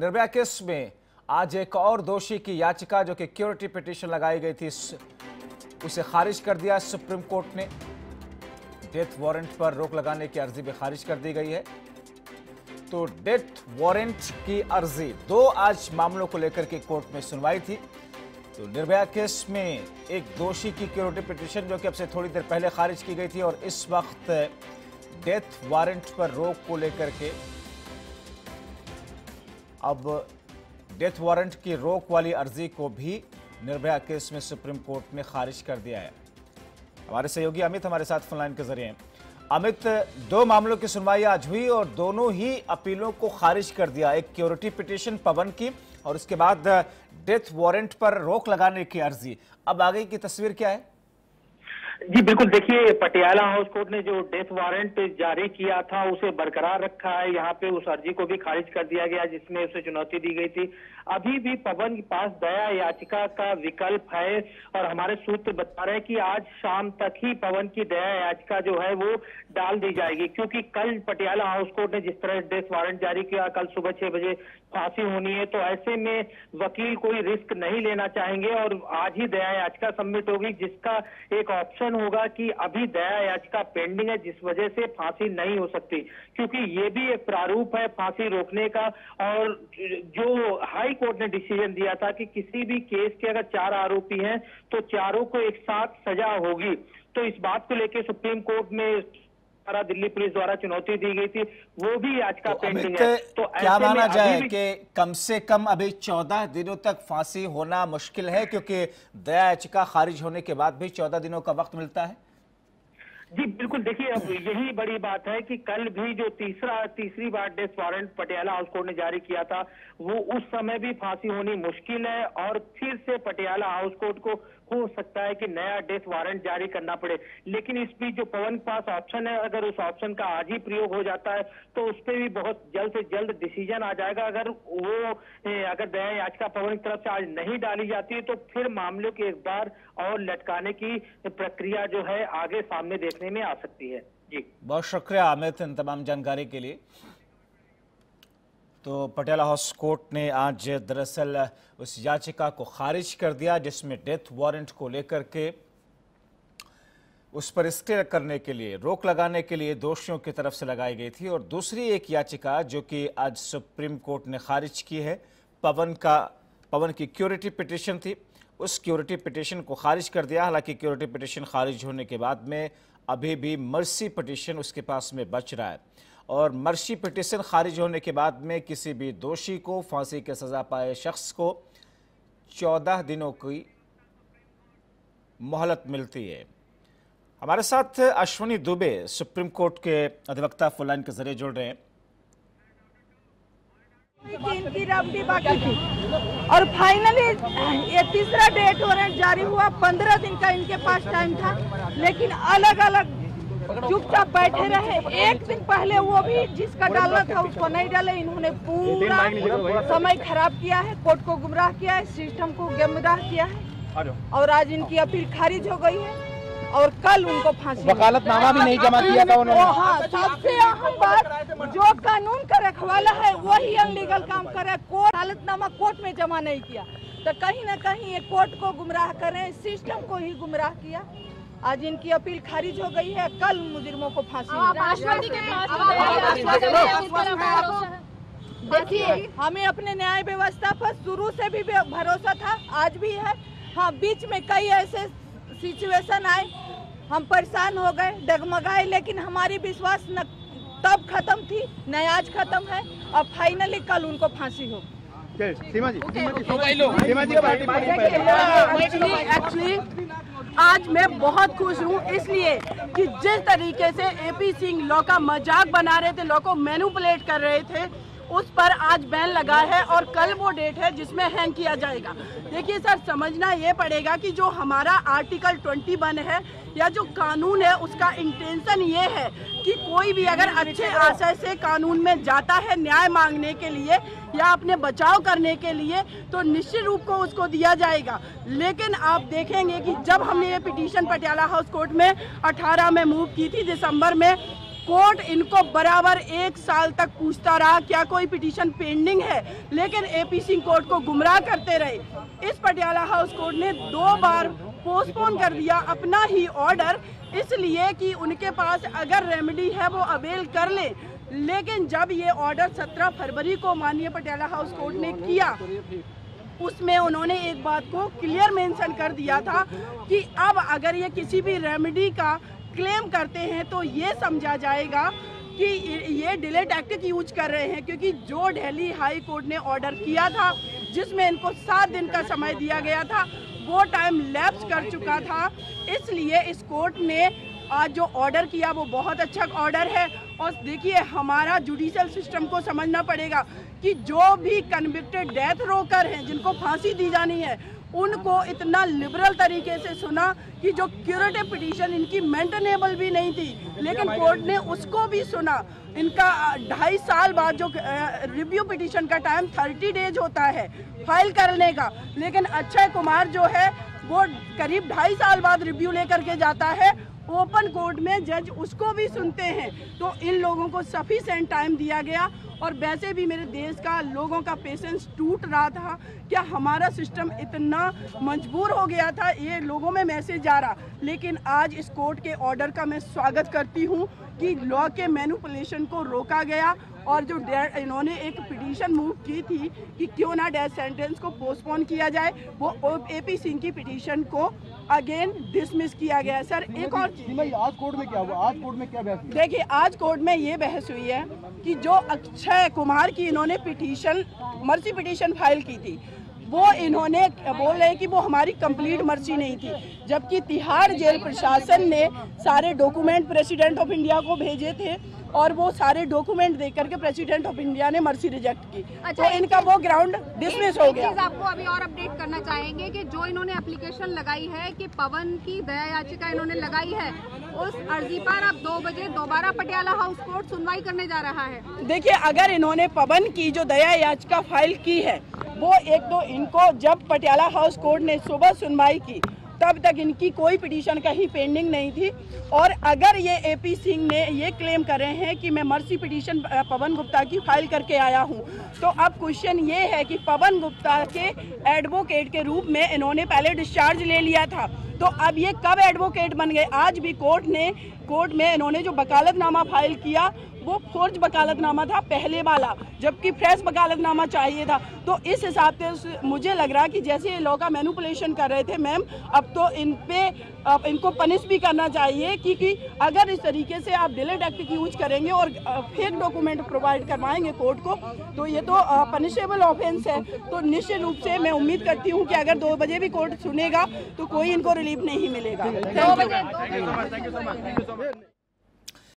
Nirbhaya case में आज एक और दोषी की याचिका जो कि क्योरिटी पिटीशन लगाई गई थी उसे खारिज कर दिया। सुप्रीम कोर्ट ने डेथ वारंट पर रोक लगाने की अर्जी भी खारिज कर दी गई है। तो डेथ वारंट की अर्जी दो आज मामलों को लेकर के कोर्ट में सुनवाई थी। तो निर्भया केस में एक दोषी की क्योरिटी पिटीशन जो कि अब से थोड़ी देर पहले खारिज की गई थी और इस वक्त डेथ वारंट पर रोक को लेकर के अब डेथ वारंट की रोक वाली अर्जी को भी निर्भया केस में सुप्रीम कोर्ट ने खारिज कर दिया है। हमारे सहयोगी अमित हमारे साथ फोनलाइन के ज़रिए अमित, दो मामलों की सुनवाई आज हुई और दोनों ही अपीलों को खारिज कर दिया। एक क्योरिटी पिटिशन पवन की और उसके बाद डेथ वारंट पर रोक लगाने की अर्जी। अब आगे की तस्वीर क्या है? जी, बिल्कुल। देखिए, पटियाला हाउस कोर्ट ने जो डेथ वारंट जारी किया था, उसे बरकरार रखा है। यहाँ पे उस अर्जी को भी खारिज कर दिया गया, जिसमें उसे चुनौती दी गई थी। अभी भी पवन के पास दया याचिका का विकल्प है और हमारे सूत्र बता रहे हैं कि आज शाम तक ही पवन की दया याचिका जो है वो डाल दी जाएगी, क्योंकि कल पटियाला हाउस कोर्ट ने जिस तरह डेथ वारंट जारी किया, कल सुबह छह बजे फांसी होनी है तो ऐसे में वकील कोई रिस्क नहीं लेना चाहेंगे और आज ही दया याचिका सबमिट होगी, जिसका एक ऑप्शन होगा कि अभी दया याचिका पेंडिंग है, जिस वजह से फांसी नहीं हो सकती। क्योंकि ये भी एक प्रारूप है फांसी रोकने का और जो हाई कोर्ट ने डिसीज़न दिया था कि किसी भी केस के अगर चार आरोपी हैं तो चारों को एक साथ सजा होगी। तो इस बात को लेकर सुप्रीम कोर्ट में द्वारा दिल्ली पुलिस द्वारा चुनौती दी गई थी। वो भी याचिका तो पेंडिंग है। तो क्या माना जाए कि कम से कम अभी चौदह दिनों तक फांसी होना मुश्किल है क्योंकि दया याचिका खारिज होने के बाद भी चौदह दिनों का वक्त मिलता है? जी, बिल्कुल, देखिए, अब यही बड़ी बात है कि कल भी जो तीसरा, तीसरी बार death warrant Patiala house court ने जारी किया था, वो उस समय भी फांसी होनी मुश्किल है और फिर से पटियाला हाउस कोर्ट को हो सकता है कि नया डेथ वारंट जारी करना पड़े। लेकिन इस बीच जो पवन के पास ऑप्शन है, अगर उस ऑप्शन का आज ही प्रयोग हो जाता है तो उस पर भी बहुत जल्द से जल्द डिसीज़न आ जाएगा। अगर वो अगर दया याचिका पवन की तरफ़ से आज नहीं डाली जाती है तो फिर मामले की एक बार और लटकाने की प्रक्रिया जो है आगे सामने देखने में आ सकती है। जी। बहुत शुक्रिया अमित इन तमाम जानकारी के लिए। तो पटियाला हाउस कोर्ट ने आज दरअसल उस याचिका को खारिज कर दिया, जिसमें डेथ वारंट को लेकर के उस पर स्टे करने के लिए, रोक लगाने के लिए दोषियों की तरफ़ से लगाई गई थी। और दूसरी एक याचिका जो कि आज सुप्रीम कोर्ट ने खारिज की है, पवन का, पवन की क्योरिटी पिटीशन थी। उस क्योरिटी पिटिशन को खारिज कर दिया। हालाँकि क्योरिटी पिटीशन खारिज होने के बाद में अभी भी मर्सी पटिशन उसके पास में बच रहा है। और मर्सी पटिशन खारिज होने के बाद में किसी भी दोषी को फांसी के सजा पाए शख्स को चौदह दिनों की मोहलत मिलती है। हमारे साथ अश्वनी दुबे, सुप्रीम कोर्ट के अधिवक्ता फुलाइन के ज़रिए जुड़ रहे हैं। इनकी रबड़ी बाकी थी। और फाइनली ये तीसरा डेट वारंट जारी हुआ पंद्रह दिन का इनके पास टाइम था लेकिन अलग अलग चुपचाप बैठे रहे। एक दिन पहले वो भी जिसका डालना था उसको नहीं डाले इन्होंने पूरा समय खराब किया है कोर्ट को गुमराह किया है सिस्टम को गुमराह किया है। और आज इनकी अपील खारिज हो गई है। और कल उनको फांसी वकालतनामा भी नहीं जमा किया था उन्होंने। हाँ सबसे अहम बात जो कानून का रखवाला है वही अनलीगल काम करे कोर्ट हालतनामा कोर्ट में जमा नहीं किया। तो कहीं ना कहीं ये कोर्ट को गुमराह करें सिस्टम को ही गुमराह किया। आज इनकी अपील खारिज हो गई है कल मुजरिमों को फांसी देखिए। हमें अपने न्याय व्यवस्था पर शुरू से भी भरोसा था आज भी है। हाँ बीच में कई ऐसे सिचुएशन आए हम परेशान हो गए डगमगाए लेकिन हमारी विश्वास न तब खत्म थी न आज खत्म है और फाइनली कल उनको फांसी हो Seema ji. Seema ji party actually actually आज मैं बहुत खुश हूँ इसलिए कि जिस तरीके से एपी सिंह लॉ का मज़ाक बना रहे थे लॉ को मैनुपुलेट कर रहे थे उस पर आज बैन लगा है और कल वो डेट है जिसमें हैंग किया जाएगा। देखिए सर, समझना ये पड़ेगा कि जो हमारा आर्टिकल 21 है या जो कानून है, उसका इंटेंशन ये है कि कोई भी अगर अच्छे आशय से कानून में जाता है न्याय मांगने के लिए या अपने बचाव करने के लिए तो निश्चित रूप को उसको दिया जाएगा। लेकिन आप देखेंगे कि जब हमने ये पिटीशन पटियाला हाउस कोर्ट में 18 में मूव की थी दिसंबर में कोर्ट इनको बराबर एक साल तक पूछता रहा, क्या कोई पिटीशन पेंडिंग है? लेकिन एपी सिंह कोर्ट को गुमराह करते रहे। इस पटियाला हाउस कोर्ट ने दो बार पोस्टपोन कर दिया अपना ही ऑर्डर इसलिए कि उनके पास अगर रेमेडी है, वो अवेल कर ले। लेकिन जब ये ऑर्डर 17 फरवरी को माननीय पटियाला हाउस कोर्ट ने किया, उसमें उन्होंने एक बात को क्लियर मेंशन कर दिया था कि अब अगर ये किसी भी रेमेडी का क्लेम करते हैं तो ये समझा जाएगा कि ये डिले टैक्टिक यूज़ कर रहे हैं, क्योंकि जो दिल्ली हाई कोर्ट ने ऑर्डर किया था, जिसमें इनको सात दिन का समय दिया गया था, वो टाइम लैप्स कर चुका था। इसलिए इस कोर्ट ने आज जो ऑर्डर किया, वो बहुत अच्छा ऑर्डर है। और देखिए, हमारा जुडिशल सिस्टम को समझना पड़ेगा कि जो भी कन्विक्टेड डेथ रोकर हैं, जिनको फांसी दी जानी है उनको इतना लिबरल तरीके से सुना कि जो क्यूरेटिव पिटीशन इनकी मेंटेनेबल भी नहीं थी। लेकिन कोर्ट ने उसको भी सुना। इनका ढाई साल बाद जो रिव्यू पिटीशन का टाइम थर्टी डेज़ होता है फ़ाइल करने का। लेकिन अक्षय कुमार जो है, वो करीब ढाई साल बाद रिव्यू लेकर के जाता है। ओपन कोर्ट में जज उसको भी सुनते हैं। तो इन लोगों को सफिशेंट टाइम दिया गया और वैसे भी मेरे देश का लोगों का पेशेंस टूट रहा था। क्या हमारा सिस्टम इतना मजबूर हो गया था? ये लोगों में मैसेज आ रहा। लेकिन आज इस कोर्ट के ऑर्डर का मैं स्वागत करती हूँ कि लॉ के मैनुपुलेशन को रोका गया। और जो इन्होंने एक पिटीशन मूव की थी कि क्यों ना डेथ सेंटेंस को पोस्टपोन किया जाए वो एपी सिंह की पिटीशन को अगेन डिसमिस किया गया सर एक और आज कोर्ट में क्या हुआ? आज कोर्ट में क्या बहस देखिए आज कोर्ट में ये बहस हुई है कि जो अक्षय कुमार की इन्होंने पिटीशन मर्सी पिटीशन फ़ाइल की थी वो इन्होंने बोल रहे हैं कि वो हमारी कंप्लीट मर्ज़ी नहीं थी। जबकि तिहाड़ जेल प्रशासन ने सारे डॉक्यूमेंट प्रेसिडेंट ऑफ़ इंडिया को भेजे थे और वो सारे डॉक्यूमेंट देख करके प्रेसिडेंट ऑफ़ इंडिया ने मर्सी रिजेक्ट की। अच्छा, तो इनका वो ग्राउंड डिसमिस हो गया। आपको अभी और अपडेट करना चाहेंगे कि जो इन्होंने एप्लीकेशन लगाई है कि पवन की दया याचिका इन्होंने लगाई है उस अर्जी पर अब दो बजे दोबारा पटियाला हाउस कोर्ट सुनवाई करने जा रहा है। देखिए अगर इन्होंने पवन की जो दया याचिका फ़ाइल की है वो एक दो इनको जब पटियाला हाउस कोर्ट ने सुबह सुनवाई की, तब तक इनकी कोई पिटीशन कहीं पेंडिंग नहीं थी। और अगर ये एपी सिंह ने ये क्लेम कर रहे हैं कि मैं मर्सी पिटीशन पवन गुप्ता की फ़ाइल करके आया हूँ तो अब क्वेश्चन ये है कि पवन गुप्ता के एडवोकेट के रूप में इन्होंने पहले डिस्चार्ज ले लिया था। तो अब ये कब एडवोकेट बन गए? आज भी कोर्ट ने कोर्ट में इन्होंने जो वकालतनामा फ़ाइल किया वो फोर्ज वकालतनामा था, पहले वाला, जबकि फ्रेश वकालतनामा चाहिए था। तो इस हिसाब से मुझे लग रहा कि जैसे ये लॉ का मैनुपुलेशन कर रहे थे मैम अब तो इन पे, अब इनको पनिश भी करना चाहिए, क्योंकि अगर इस तरीके से आप डिलेट एक्ट यूज़ करेंगे और फेक डॉक्यूमेंट प्रोवाइड करवाएँगे कोर्ट को तो ये तो पनिशेबल ऑफेंस है। तो निश्चित रूप से मैं उम्मीद करती हूँ कि अगर दो बजे भी कोर्ट सुनेगा तो कोई इनको रिलीफ नहीं मिलेगा।